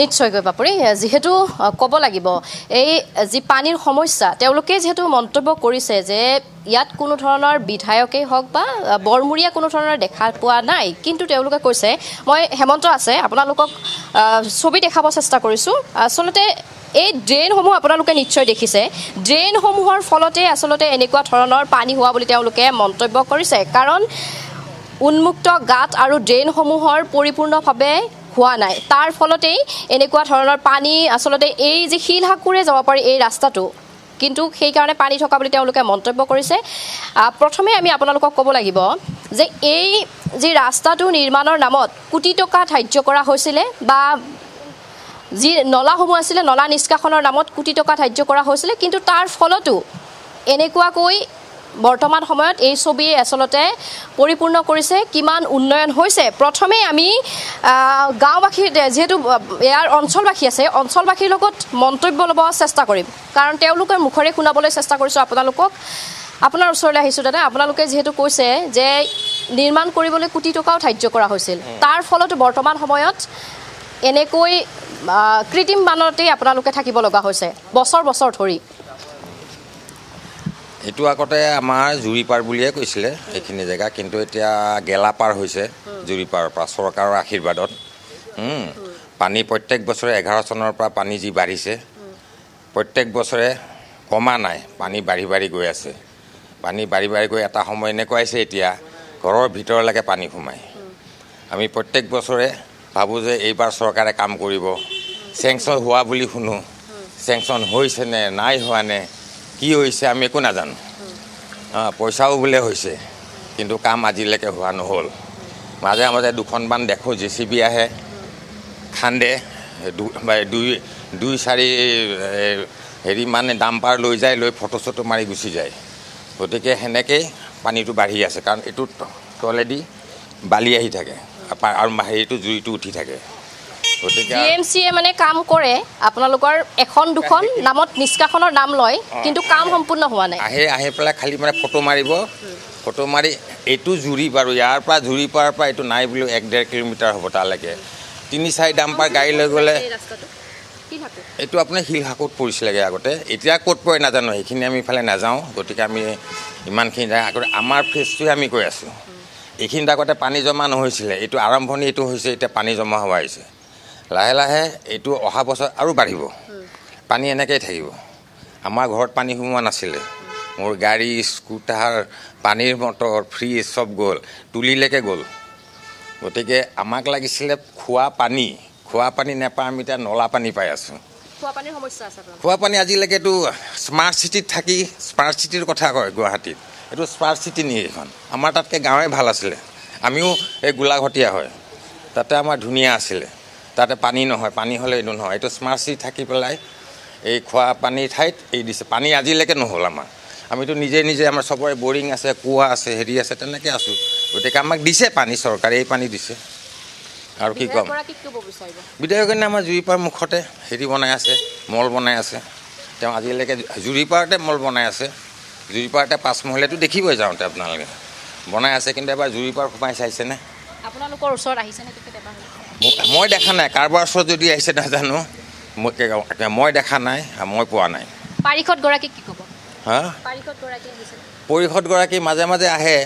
নিশ্চয়কৈ পাপৰি যিহেতু ক'ব লাগিব এই যি পানীৰ সমস্যা তেওঁলোকে যিহেতু মন্তব্য কৰিছে যে ইয়াত কোনো ধৰণৰ বিধায়কেই হওক বা বৰমূৰীয়া কোনো ধৰণৰ দেখা পোৱা নাই কিন্তু তেওঁলোকে কৈছে মই হেমন্ত আছে আপোনালোকক ছবি দেখাব চেষ্টা কৰিছোঁ। আচলতে এই ড্ৰেইনসমূহ আপোনালোকে নিশ্চয় দেখিছে। ড্ৰেইনসমূহৰ ফলতে আচলতে এনেকুৱা ধৰণৰ পানী হোৱা বুলি তেওঁলোকে মন্তব্য কৰিছে। কাৰণ উন্মুক্ত গাঁত আৰু ড্ৰেইনসমূহৰ পৰিপূৰ্ণভাৱে হোৱা নাই। তাৰ ফলতেই এনেকুৱা ধৰণৰ পানী আচলতে এই যি শিল সাঁকোৰে যাব পাৰি এই ৰাস্তাটো। কিন্তু সেইকাৰণে পানী থকা বুলি তেওঁলোকে মন্তব্য কৰিছে। প্ৰথমে আমি আপোনালোকক ক'ব লাগিব যে এই যি ৰাস্তাটো নিৰ্মাণৰ নামত কোটি টকা ধাৰ্য কৰা হৈছিলে বা যি নলাসমূহ আছিলে নলা নিষ্কাশনৰ নামত কোটি টকা ধাৰ্য কৰা হৈছিলে কিন্তু তাৰ ফলতো এনেকুৱাকৈ বৰ্তমান সময়ত এই ছবিয়ে আচলতে পৰিপূৰ্ণ কৰিছে কিমান উন্নয়ন হৈছে। প্ৰথমে আমি গাঁওবাসীৰ যিহেতু ইয়াৰ অঞ্চলবাসী আছে অঞ্চলবাসীৰ লগত মন্তব্য ল'ব চেষ্টা কৰিম। কাৰণ তেওঁলোকে মুখৰে শুনাবলৈ চেষ্টা কৰিছোঁ আপোনালোকক। আপোনাৰ ওচৰলৈ আহিছোঁ দাদা। আপোনালোকে যিহেতু কৈছে যে নিৰ্মাণ কৰিবলৈ কোটি টকাও ধাৰ্য কৰা হৈছিল। তাৰ ফলতো বৰ্তমান সময়ত এনেকৈ কৃত্ৰিম বানতেই আপোনালোকে থাকিব লগা হৈছে বছৰ বছৰ ধৰি। এইটো আগতে আমাৰ জুৰিপাৰ বুলিয়ে কৈছিলে এইখিনি জেগা কিন্তু এতিয়া গেলাপাৰ হৈছে জুৰিপাৰৰ পৰা চৰকাৰৰ আশীৰ্বাদত। পানী প্ৰত্যেক বছৰে এঘাৰ চনৰ পৰা পানী যি বাঢ়িছে প্ৰত্যেক বছৰে কমা নাই পানী বাঢ়ি বাঢ়ি গৈ আছে। পানী বাঢ়ি বাঢ়ি গৈ এটা সময় এনেকুৱা আহিছে এতিয়া ঘৰৰ ভিতৰলৈকে পানী সোমায়। আমি প্ৰত্যেক বছৰে ভাবোঁ যে এইবাৰ চৰকাৰে কাম কৰিব। চেংচন হোৱা বুলি শুনো। চেংচন হৈছেনে নাই হোৱা নে? কি হৈছে আমি একো নাজানো। পইচাও বোলে হৈছে কিন্তু কাম আজিলৈকে হোৱা নহ'ল। মাজে মাজে দুখনমান দেখোঁ জে চি বি আহে খান্দে দুই দুই চাৰি হেৰি মানে ডাম্পাৰ লৈ যায় লৈ ফটো চটো মাৰি গুচি যায়। গতিকে সেনেকেই পানীটো বাঢ়ি আছে কাৰণ এইটোত তলেদি বালি আহি থাকে আৰু হেৰিটো জুইটো উঠি থাকে। ডি এম চিয়ে মানে কাম কৰে আপোনালোকৰ এখন দুখন নামত নিষ্কাশনৰ নাম লয় কিন্তু কাম সম্পূৰ্ণ হোৱা নাই। আহে আহি পেলাই খালি মানে ফটো মাৰিব। ফটো মাৰি এইটো জুৰি বাৰু ইয়াৰ পৰা জুৰি পাৰ পৰা এইটো নাই বুলিও এক ডেৰ কিলোমিটাৰ হ'ব তালৈকে। তিনি চাৰি দাম্পাৰ গাড়ী লৈ গ'লে এইটো আপুনি শিলশাকুত পৰিছিলেগৈ আগতে। এতিয়া ক'ত পৰে নাজানো সেইখিনি আমি ইফালে নাযাওঁ। গতিকে আমি ইমানখিনি আগতে আমাৰ ফেচটোহে আমি কৈ আছোঁ। এইখিনিত আগতে পানী জমা নহৈছিলে। এইটো আৰম্ভণি এইটো হৈছে এতিয়া পানী জমা হোৱা হৈছে লাহে লাহে এইটো অহা বছৰ আৰু বাঢ়িব। পানী এনেকৈয়ে থাকিব। আমাৰ ঘৰত পানী সোমোৱা নাছিলে। মোৰ গাড়ী স্কুটাৰ পানীৰ মটৰ ফ্ৰিজ চব গ'ল। তুলিলৈকে গ'ল। গতিকে আমাক লাগিছিলে খোৱা পানী। খোৱা পানী নেপায় আমি এতিয়া নলা পানী পাই আছোঁ। খোৱা পানী আজিলৈকেতো স্মাৰ্ট চিটিত থাকি স্মাৰ্ট চিটিৰ কথা কয় গুৱাহাটীত। এইটো স্মাৰ্ট চিটি নেকি এইখন? আমাৰ তাতকৈ গাঁৱে ভাল আছিলে। আমিও এই গোলাঘটীয়া হয়। তাতে আমাৰ ধুনীয়া আছিলে। তাতে পানী নহয় পানী হ'লে এইটো নহয়। এইটো স্মাৰ্ট চিটি থাকি পেলাই এই খোৱা পানীৰ ঠাইত এই দিছে। পানী আজিলৈকে নহ'ল আমাৰ। আমিতো নিজে নিজে আমাৰ চবৰে বৰিং আছে কুঁৱা আছে হেৰি আছে তেনেকৈ আছোঁ। গতিকে আমাক দিছে পানী চৰকাৰে এই পানী দিছে। আৰু কি ক'ম? বিধায়কজনে আমাৰ জুৰিপাৰ মুখতে হেৰি বনাই আছে মল বনাই আছে। তেওঁ আজিলৈকে জুৰিপাৰতে মল বনাই আছে। জুৰিপাৰতে পাঁচমহলীয়াটো দেখিবই যাওঁতে আপোনালোকে। বনাই আছে কিন্তু এবাৰ জুৰিপাৰ সোমাই চাইছেনে? আপোনালোকৰ ওচৰত আহিছেনে মই দেখা নাই কাৰোবাৰ ওচৰত যদি আহিছে নাজানো মই দেখা নাই মই পোৱা নাই। পাৰিষদগৰাকীক কি ক'ব? হা? পৰিষদগৰাকী মাজে মাজে আহে।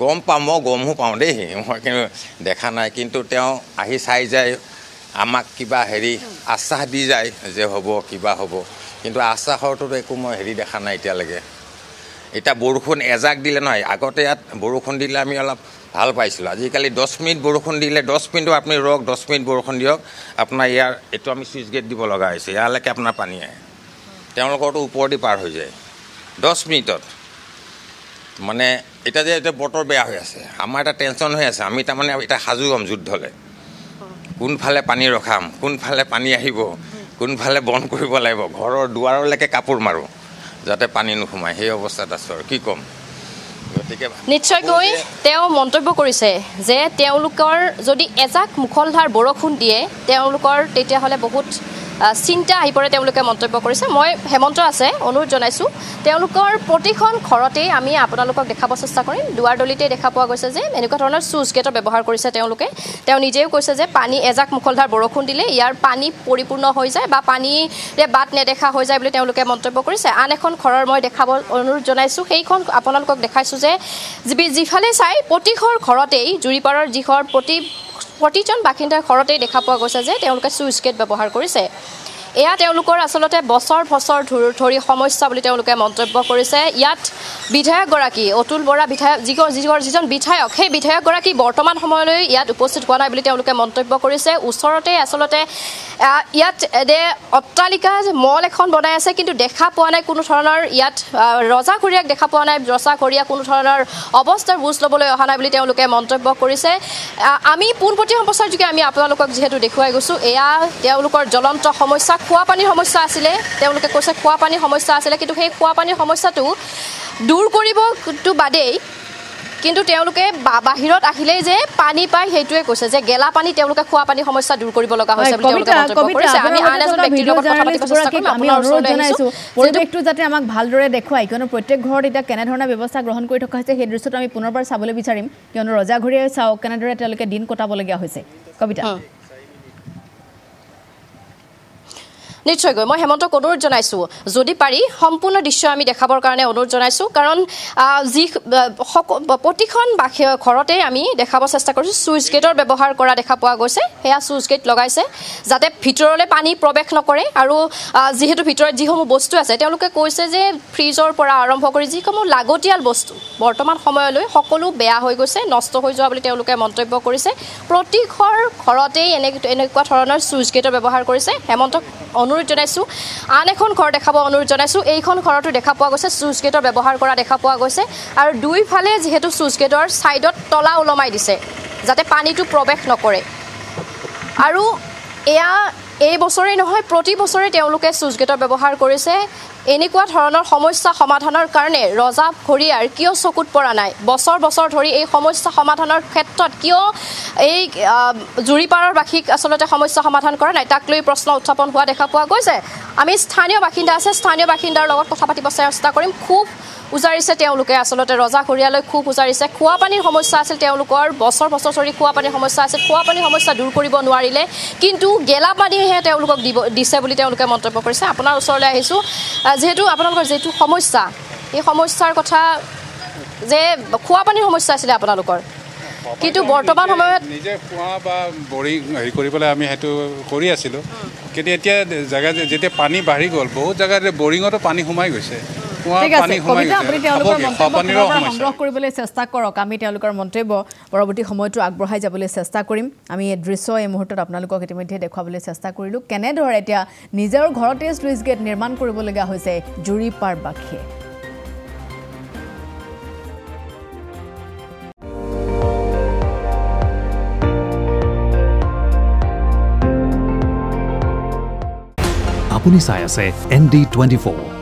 গম পাওঁ মই গমো পাওঁ দেই মই কিন্তু দেখা নাই কিন্তু তেওঁ আহি চাই যায় আমাক কিবা হেৰি আশ্বাস দি যায় যে হ'ব কিবা হ'ব। কিন্তু আশ্বাসৰটোতো একো মই হেৰি দেখা নাই এতিয়ালৈকে। এতিয়া বৰষুণ এজাক দিলে নহয় আগতে ইয়াত বৰষুণ দিলে আমি অলপ ভাল পাইছিলোঁ। আজিকালি দহ মিনিট বৰষুণ দিলে দহ মিনিটো আপুনি ৰওক দহ মিনিট বৰষুণ দিয়ক আপোনাৰ ইয়াৰ এইটো আমি ছুইচ গেট দিব লগা হৈছে ইয়ালৈকে আপোনাৰ পানী আহে। তেওঁলোকৰতো ওপৰেদি পাৰ হৈ যায়। দহ মিনিটত। মানে এতিয়া যে এতিয়া বতৰ বেয়া হৈ আছে আমাৰ এটা টেনশ্যন হৈ আছে আমি তাৰমানে এতিয়া সাজু হ'ম যুদ্ধলৈ। কোনফালে পানী ৰখাম কোনফালে পানী আহিব কোনফালে বন্ধ কৰিব লাগিব ঘৰৰ দুৱাৰলৈকে কাপোৰ মাৰোঁ। যাতে পানী নোসোমায় সেই অৱস্থাত আছোঁ আৰু। কি ক'ম? গতিকে নিশ্চয়কৈ তেওঁ মন্তব্য কৰিছে যে তেওঁলোকৰ যদি এজাক মুখলধাৰ বৰষুণ দিয়ে তেওঁলোকৰ তেতিয়াহ'লে বহুত চিন্তা আহি পৰে তেওঁলোকে মন্তব্য কৰিছে। মই হেমন্ত আছে অনুৰোধ জনাইছোঁ। তেওঁলোকৰ প্ৰতিখন ঘৰতেই আমি আপোনালোকক দেখাব চেষ্টা কৰিম। দুৱাৰ দলিতেই দেখা পোৱা গৈছে যে এনেকুৱা ধৰণৰ চুইচ গেটৰ ব্যৱহাৰ কৰিছে তেওঁলোকে। তেওঁ নিজেও কৈছে যে পানী এজাক মুখলধাৰ বৰষুণ দিলে ইয়াৰ পানী পৰিপূৰ্ণ হৈ যায় বা পানীৰে বাট নেদেখা হৈ যায় বুলি তেওঁলোকে মন্তব্য কৰিছে। আন এখন ঘৰৰ মই দেখাব অনুৰোধ জনাইছোঁ। সেইখন আপোনালোকক দেখাইছোঁ যে যিফালে চাই প্ৰতিঘৰ ঘৰতেই জুৰিপাৰৰ যিঘৰ প্ৰতি প্ৰতিজন বাসিন্দাৰ ঘৰতেই দেখা পোৱা গৈছে যে তেওঁলোকে চুইচ গেট ব্যৱহাৰ কৰিছে। এয়া তেওঁলোকৰ আচলতে বছৰ বছৰ ধৰি সমস্যা বুলি তেওঁলোকে মন্তব্য কৰিছে। ইয়াত বিধায়কগৰাকী অতুল বৰা বিধায়ক যিঘৰ যিজন বিধায়ক সেই বিধায়কগৰাকী বৰ্তমান সময়লৈ ইয়াত উপস্থিত হোৱা নাই বুলি তেওঁলোকে মন্তব্য কৰিছে। ওচৰতে আচলতে ইয়াত এনে অট্টালিকা মল এখন বনাই আছে কিন্তু দেখা পোৱা নাই কোনো ধৰণৰ ইয়াত ৰজাঘৰীয়াক দেখা পোৱা নাই ৰজাঘৰীয়া কোনো ধৰণৰ অৱস্থাৰ বুজ ল'বলৈ অহা নাই বুলি তেওঁলোকে মন্তব্য কৰিছে। আমি পোনপটীয়া যোগে আমি আপোনালোকক যিহেতু দেখুৱাই গৈছোঁ এয়া তেওঁলোকৰ জ্বলন্ত সমস্যা। খোৱা পানীৰ সমস্যা আছিলে তেওঁলোকে কৈছে খোৱা পানীৰ সমস্যা আছিলে কিন্তু সেই খোৱা পানীৰ সমস্যাটো দূৰ কৰিবটো বাদেই কিন্তু তেওঁলোকে বাহিৰত আহিলেই যে পানী পায় সেইটোৱে কৈছে যে গেলা পানী তেওঁলোকে খোৱা পানীৰ সমস্যা দূৰ কৰিব লগা হৈছে পৰিৱেশটো যাতে আমাক ভালদৰে দেখুৱাই কিয়নো প্ৰত্যেক ঘৰত এতিয়া কেনেধৰণে ব্যৱস্থা গ্ৰহণ কৰি থকা হৈছে সেই দৃশ্যটো আমি পুনৰবাৰ চাবলৈ বিচাৰিম। কিয়নো ৰজাঘৰীয়াই চাওক কেনেদৰে তেওঁলোকে দিন কটাবলগীয়া হৈছে। কবিতা। নিশ্চয়কৈ মই হেমন্তক অনুৰোধ জনাইছোঁ যদি পাৰি সম্পূৰ্ণ দৃশ্য আমি দেখাবৰ কাৰণে অনুৰোধ জনাইছোঁ কাৰণ যি প্ৰতিখন ঘৰতে আমি দেখাব চেষ্টা কৰিছোঁ চুইচ গেটৰ ব্যৱহাৰ কৰা দেখা পোৱা গৈছে সেয়া চুইচ গেট লগাইছে যাতে ভিতৰলৈ পানী প্ৰৱেশ নকৰে আৰু যিহেতু ভিতৰত যিসমূহ বস্তু আছে তেওঁলোকে কৈছে যে ফ্ৰিজৰ পৰা আৰম্ভ কৰি যিসমূহ লাগতিয়াল বস্তু বৰ্তমান সময়লৈ সকলো বেয়া হৈ গৈছে নষ্ট হৈ যোৱা বুলি তেওঁলোকে মন্তব্য কৰিছে প্ৰতিঘৰ ঘৰতেই এনে এনেকুৱা ধৰণৰ চুইচ গেটৰ ব্যৱহাৰ কৰিছে হেমন্তক অনুৰোধ জনাইছোঁ। আন এখন ঘৰ দেখাব অনুৰোধ জনাইছোঁ। এইখন ঘৰতো দেখা পোৱা গৈছে চুইচ গেটৰ ব্যৱহাৰ কৰা দেখা পোৱা গৈছে। আৰু দুইফালে যিহেতু চুইচ গেটৰ ছাইডত তলা ওলমাই দিছে যাতে পানীটো প্ৰৱেশ নকৰে। আৰু এয়া এই বছৰেই নহয় প্ৰতি বছৰে তেওঁলোকে চুইচ গেটৰ ব্যৱহাৰ কৰিছে। এনেকুৱা ধৰণৰ সমস্যা সমাধানৰ কাৰণে ৰজা ঘৰিয়াৰ কিয় চকুত পৰা নাই? বছৰ বছৰ ধৰি এই সমস্যা সমাধানৰ ক্ষেত্ৰত কিয় এই জুৰিপাৰৰ বাসীক আচলতে সমস্যা সমাধান কৰা নাই? তাক লৈ প্ৰশ্ন উত্থাপন হোৱা দেখা পোৱা গৈছে। আমি স্থানীয় বাসিন্দা আছে স্থানীয় বাসিন্দাৰ লগত কথা পাতিব চেষ্টা কৰিম। খুব উজাৰিছে তেওঁলোকে আচলতে। ৰজা ঘৰিয়ালৈ খুব উজাৰিছে। খোৱা পানীৰ সমস্যা আছিল তেওঁলোকৰ। বছৰ বছৰ ধৰি খোৱা পানীৰ সমস্যা আছিল। খোৱা পানীৰ সমস্যা দূৰ কৰিব নোৱাৰিলে। কিন্তু গেলা পানীহে তেওঁলোকক দিব দিছে বুলি তেওঁলোকে মন্তব্য কৰিছে। আপোনাৰ ওচৰলৈ আহিছোঁ। যিহেতু আপোনালোকৰ যিটো সমস্যা এই সমস্যাৰ কথা যে খোৱা পানীৰ সমস্যা আছিলে আপোনালোকৰ। কিন্তু বৰ্তমান সময়ত নিজে খোৱা বা বৰিং হেৰি কৰিবলৈ আমি সেইটো কৰি আছিলোঁ। কিন্তু এতিয়া জেগা যেতিয়া পানী বাঢ়ি গ'ল বহুত জেগাত বৰিঙতো পানী সোমাই গৈছে। সংগ্ৰহ কৰিবলৈ চেষ্টা কৰক। আমি তেওঁলোকৰ মন্তব্য পৰৱৰ্তী সময়তো আগবঢ়াই যাবলৈ চেষ্টা কৰিম। আমি এই দৃশ্য এই মুহূৰ্তত আপোনালোকক ইতিমধ্যে দেখুৱাবলৈ চেষ্টা কৰিলোঁ। কেনেদৰে এতিয়া নিজৰ ঘৰতে চুইচ গেট নিৰ্মাণ কৰিবলগীয়া হৈছে জুৰিপাৰবাসীয়ে আপুনি চাই আছে এন ডি টুৱেণ্টি ফ'ৰ।